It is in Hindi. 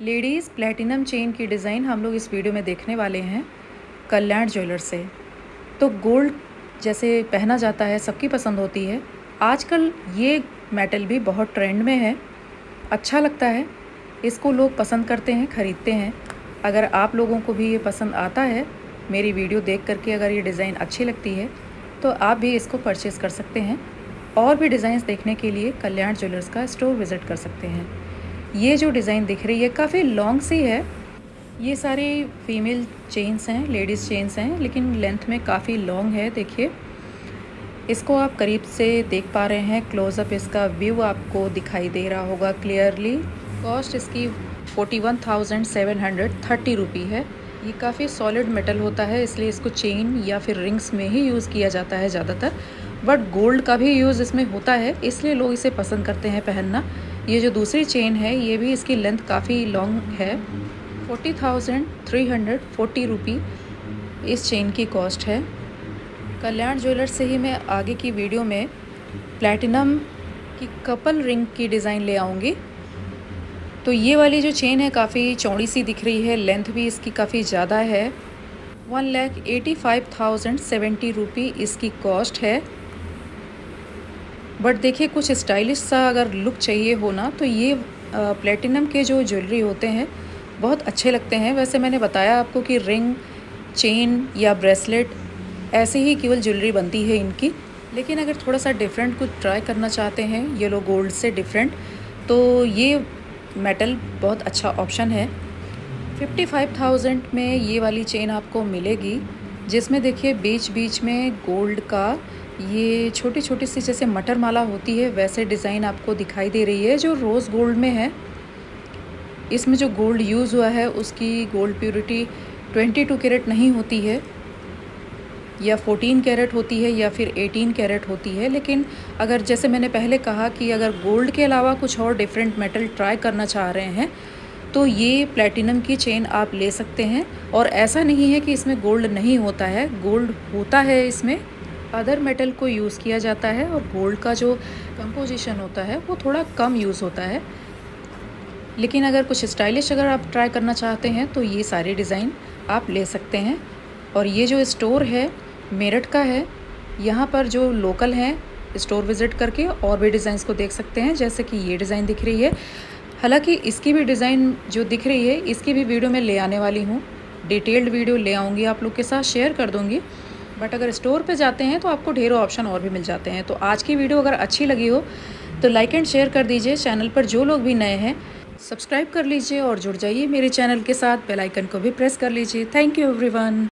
लेडीज़ प्लेटिनम चेन की डिज़ाइन हम लोग इस वीडियो में देखने वाले हैं, कल्याण ज्वेलर से। तो गोल्ड जैसे पहना जाता है, सबकी पसंद होती है। आजकल ये मेटल भी बहुत ट्रेंड में है। अच्छा लगता है। इसको लोग पसंद करते हैं, ख़रीदते हैं। अगर आप लोगों को भी ये पसंद आता है, मेरी वीडियो देख करके अगर ये डिज़ाइन अच्छी लगती है तो आप भी इसको परचेज़ कर सकते हैं। और भी डिज़ाइंस देखने के लिए कल्याण ज्वेलर्स का स्टोर विज़िट कर सकते हैं। ये जो डिज़ाइन दिख रही है, काफ़ी लॉन्ग सी है। ये सारी फीमेल चेन्स हैं, लेडीज़ चेन्स हैं, लेकिन लेंथ में काफ़ी लॉन्ग है, देखिए। इसको आप करीब से देख पा रहे हैं, क्लोज़अप इसका व्यू आपको दिखाई दे रहा होगा क्लियरली। कॉस्ट इसकी forty one thousand seven hundred thirty rupee है। ये काफ़ी सॉलिड मेटल होता है, इसलिए इसको चेन या फिर रिंग्स में ही यूज़ किया जाता है ज़्यादातर। बट गोल्ड का भी यूज़ इसमें होता है, इसलिए लोग इसे पसंद करते हैं पहनना। ये जो दूसरी चेन है, ये भी इसकी लेंथ काफ़ी लॉन्ग है। Forty thousand three hundred forty rupee इस चेन की कॉस्ट है। कल्याण ज्वेलर्स से ही मैं आगे की वीडियो में प्लैटिनम की कपल रिंग की डिज़ाइन ले आऊँगी। तो ये वाली जो चेन है, काफ़ी चौड़ी सी दिख रही है। लेंथ भी इसकी काफ़ी ज़्यादा है। One lakh eighty five thousand seventy rupee इसकी कॉस्ट है। बट देखिए, कुछ स्टाइलिश सा अगर लुक चाहिए हो ना तो ये प्लेटिनम के जो ज्वेलरी होते हैं, बहुत अच्छे लगते हैं। वैसे मैंने बताया आपको कि रिंग चेन या ब्रेसलेट ऐसे ही केवल ज्वेलरी बनती है इनकी। लेकिन अगर थोड़ा सा डिफरेंट कुछ ट्राई करना चाहते हैं येलो गोल्ड से डिफरेंट तो ये मेटल बहुत अच्छा ऑप्शन है। फिफ्टी फाइव थाउज़ेंड में ये वाली चेन आपको मिलेगी, जिसमें देखिए बीच बीच में गोल्ड का ये छोटी छोटी सी जैसे मटर माला होती है, वैसे डिज़ाइन आपको दिखाई दे रही है, जो रोज़ गोल्ड में है। इसमें जो गोल्ड यूज़ हुआ है, उसकी gold purity twenty two carat नहीं होती है, या फोर्टीन कैरेट होती है, या फिर एटीन कैरेट होती है। लेकिन अगर जैसे मैंने पहले कहा कि अगर गोल्ड के अलावा कुछ और डिफरेंट मेटल ट्राई करना चाह रहे हैं तो ये प्लेटिनम की चेन आप ले सकते हैं। और ऐसा नहीं है कि इसमें गोल्ड नहीं होता है, गोल्ड होता है इसमें। अदर मेटल को यूज़ किया जाता है और गोल्ड का जो कंपोजिशन होता है, वो थोड़ा कम यूज़ होता है। लेकिन अगर कुछ स्टाइलिश अगर आप ट्राई करना चाहते हैं तो ये सारे डिज़ाइन आप ले सकते हैं। और ये जो स्टोर है, मेरठ का है, यहाँ पर जो लोकल हैं, स्टोर विज़िट करके और भी डिज़ाइंस को देख सकते हैं, जैसे कि ये डिज़ाइन दिख रही है। हालाँकि इसकी भी डिज़ाइन जो दिख रही है, इसकी भी वीडियो मैं ले आने वाली हूँ। डिटेल्ड वीडियो ले आऊँगी आप लोग के साथ, शेयर कर दूँगी। बट अगर स्टोर पे जाते हैं तो आपको ढेरों ऑप्शन और भी मिल जाते हैं। तो आज की वीडियो अगर अच्छी लगी हो तो लाइक एंड शेयर कर दीजिए। चैनल पर जो लोग भी नए हैं सब्सक्राइब कर लीजिए और जुड़ जाइए मेरे चैनल के साथ। बेलाइकन को भी प्रेस कर लीजिए। Thank you everyone